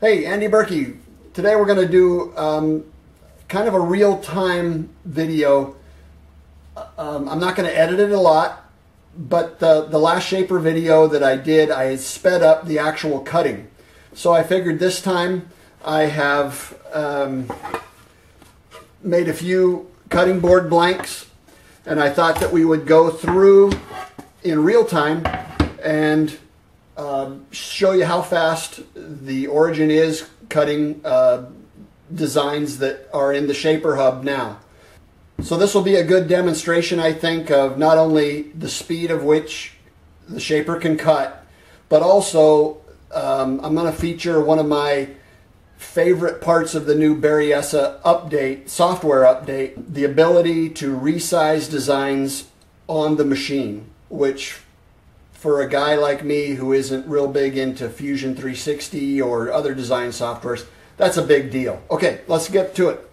Hey, Andy Birkey. Today we're going to do um, kind of a real-time video. Um, I'm not going to edit it a lot, but the, the last Shaper video that I did, I sped up the actual cutting. So I figured this time I have um, made a few cutting board blanks, and I thought that we would go through in real time and um, show you how fast the Origin is cutting uh, designs that are in the Shaper Hub now. So this will be a good demonstration, I think, of not only the speed of which the Shaper can cut, but also um, I'm going to feature one of my favorite parts of the new Berryessa update, software update, the ability to resize designs on the machine, which for a guy like me who isn't real big into Fusion 360 or other design softwares, that's a big deal. Okay, let's get to it.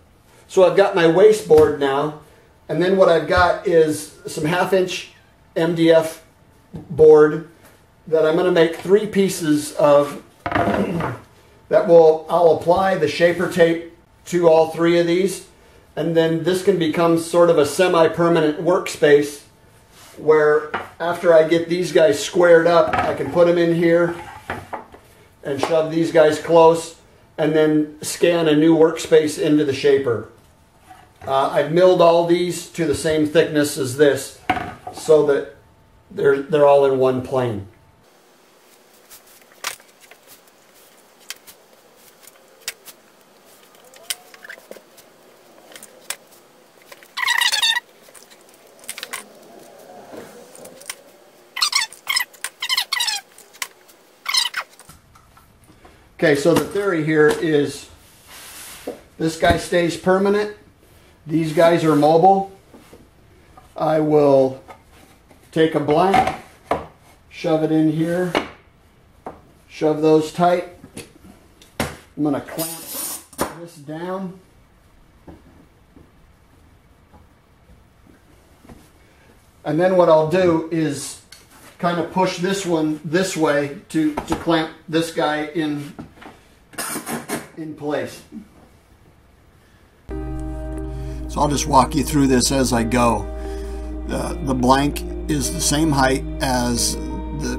So I've got my waste board now, and then what I've got is some half inch MDF board that I'm going to make three pieces of that will, I'll apply the shaper tape to all three of these, and then this can become sort of a semi-permanent workspace where after I get these guys squared up, I can put them in here and shove these guys close and then scan a new workspace into the shaper. Uh, I've milled all these to the same thickness as this so that they're, they're all in one plane. Okay, so the theory here is this guy stays permanent. These guys are mobile. I will take a blank, shove it in here, shove those tight. I'm going to clamp this down. And then what I'll do is kind of push this one this way to, to clamp this guy in, in place. So I'll just walk you through this as I go. The, the blank is the same height as the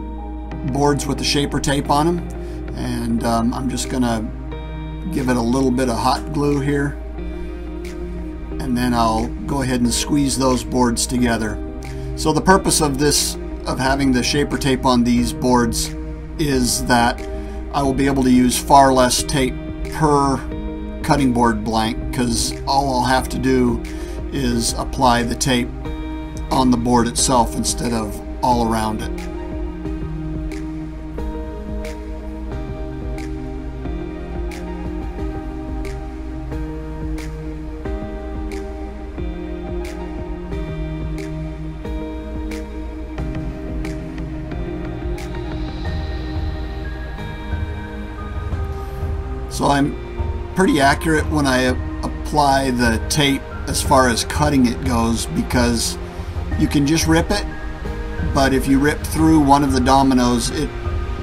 boards with the shaper tape on them. And um, I'm just going to give it a little bit of hot glue here. And then I'll go ahead and squeeze those boards together. So the purpose of this of having the shaper tape on these boards is that I will be able to use far less tape per cutting board blank because all I'll have to do is apply the tape on the board itself instead of all around it. So I'm pretty accurate when I apply the tape as far as cutting it goes because you can just rip it, but if you rip through one of the dominoes, it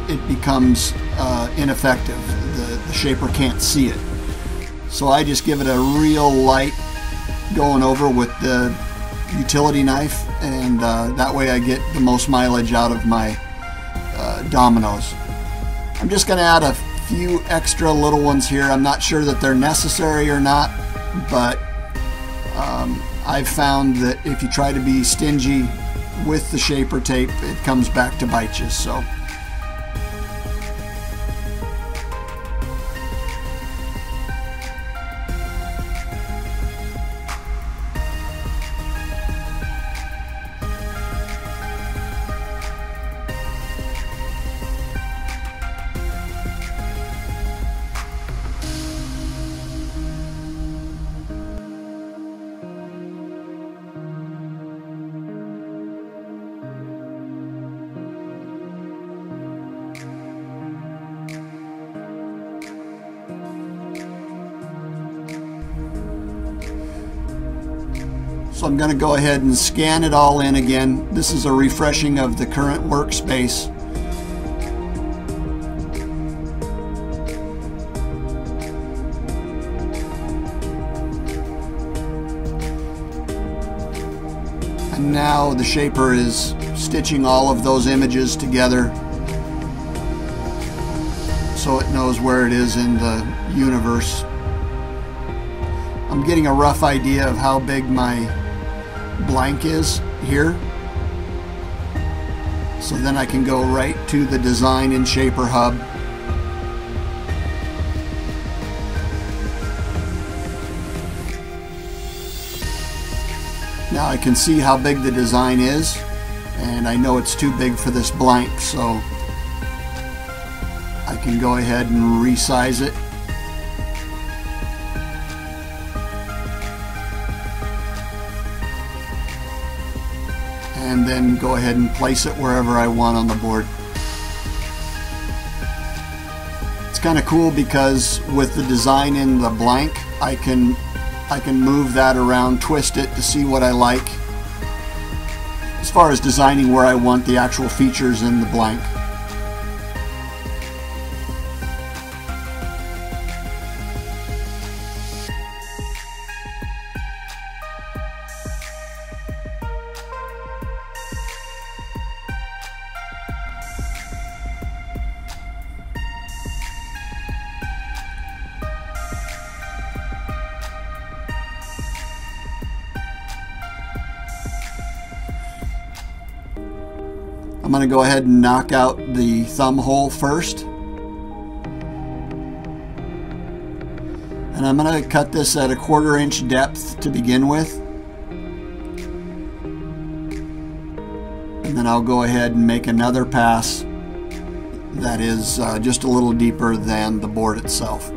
it becomes uh, ineffective. The, the shaper can't see it. So I just give it a real light going over with the utility knife and uh, that way I get the most mileage out of my uh, dominoes. I'm just going to add a few extra little ones here. I'm not sure that they're necessary or not, but um, I've found that if you try to be stingy with the shaper tape, it comes back to bite you. So I'm going to go ahead and scan it all in again. This is a refreshing of the current workspace. And now the shaper is stitching all of those images together so it knows where it is in the universe. I'm getting a rough idea of how big my blank is here. So then I can go right to the design in Shaper Hub. Now I can see how big the design is and I know it's too big for this blank so I can go ahead and resize it. And then go ahead and place it wherever I want on the board. It's kind of cool because with the design in the blank, I can I can move that around, twist it to see what I like as far as designing where I want the actual features in the blank. I'm going to go ahead and knock out the thumb hole first. And I'm going to cut this at a quarter inch depth to begin with. And then I'll go ahead and make another pass that is uh, just a little deeper than the board itself.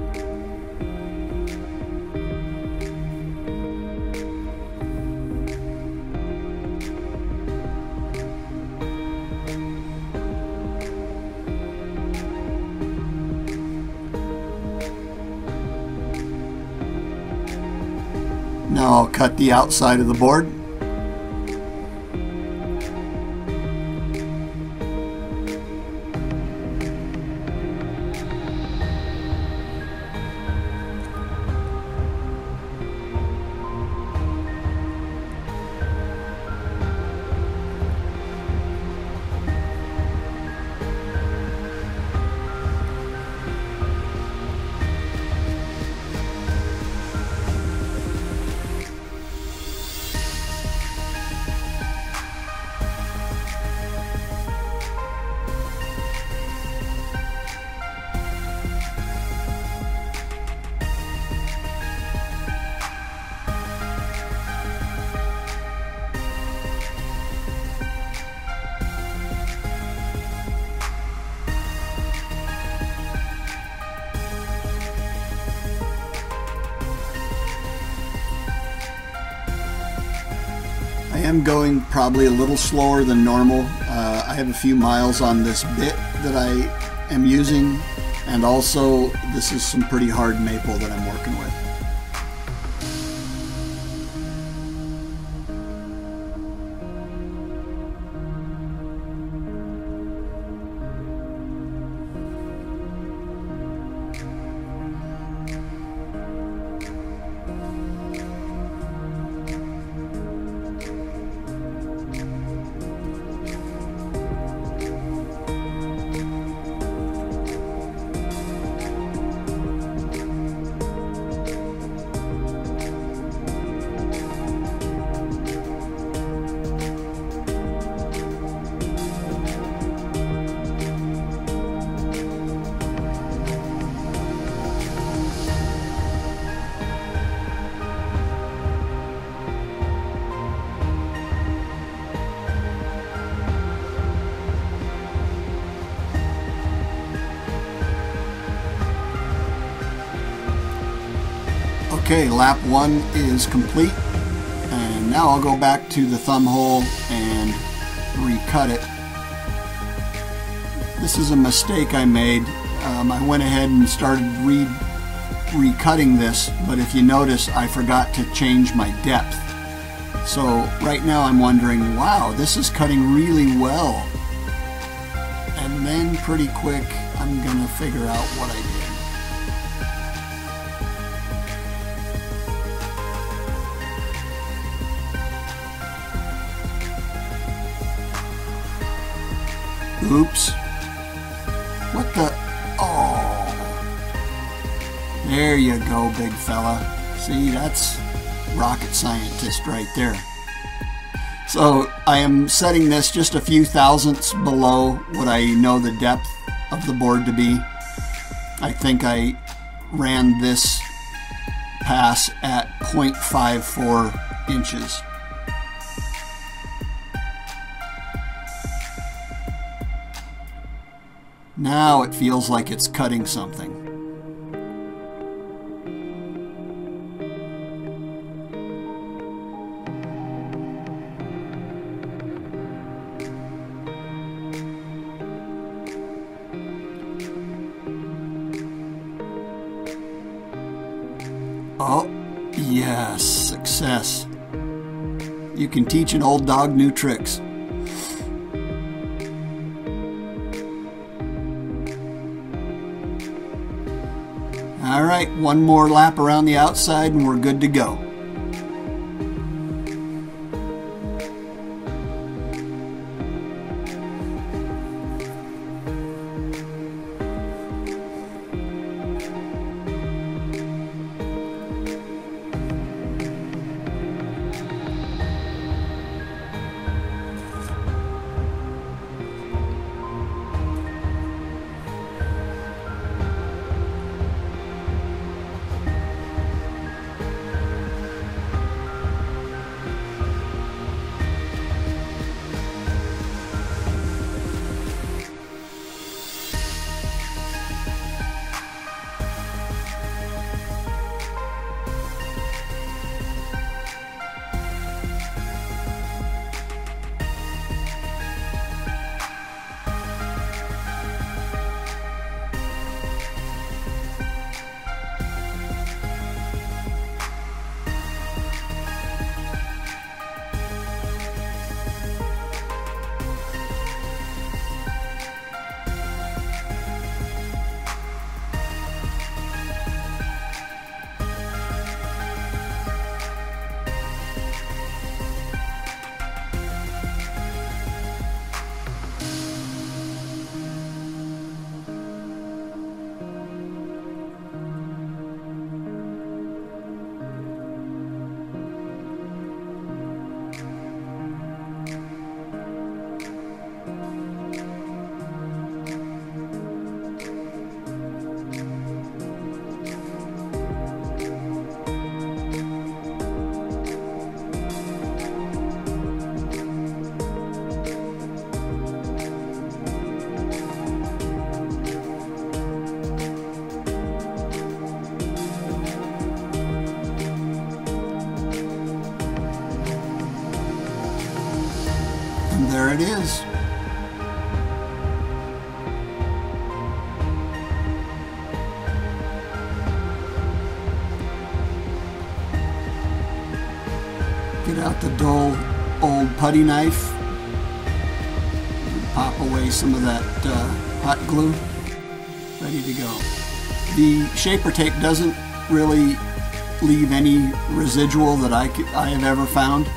I'll cut the outside of the board. Am going probably a little slower than normal. Uh, I have a few miles on this bit that I am using and also this is some pretty hard maple that I'm working with. Okay, lap one is complete. And now I'll go back to the thumb hole and recut it. This is a mistake I made. Um, I went ahead and started re recutting this, but if you notice, I forgot to change my depth. So right now I'm wondering, wow, this is cutting really well. And then pretty quick, I'm gonna figure out what I did. Oops. What the? Oh. There you go, big fella. See, that's rocket scientist right there. So I am setting this just a few thousandths below what I know the depth of the board to be. I think I ran this pass at 0.54 inches. Now it feels like it's cutting something. Oh, yes, success. You can teach an old dog new tricks. Right, one more lap around the outside and we're good to go. And there it is. Get out the dull old putty knife. and Pop away some of that uh, hot glue. Ready to go. The shaper tape doesn't really leave any residual that I, I have ever found.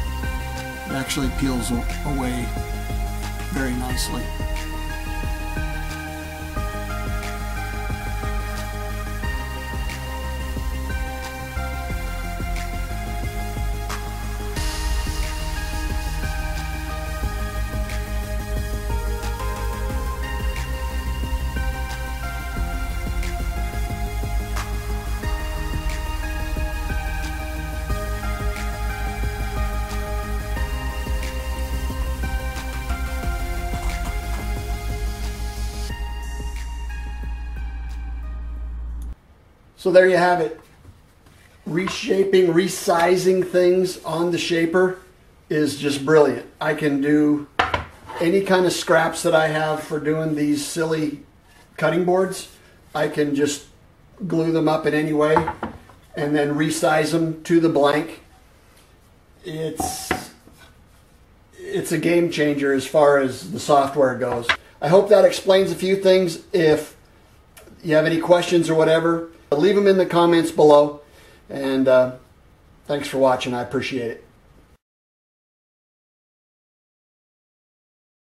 It actually peels away very nicely. So there you have it. Reshaping, resizing things on the shaper is just brilliant. I can do any kind of scraps that I have for doing these silly cutting boards. I can just glue them up in any way and then resize them to the blank. It's it's a game changer as far as the software goes. I hope that explains a few things. If you have any questions or whatever, leave them in the comments below. And uh, thanks for watching. I appreciate it.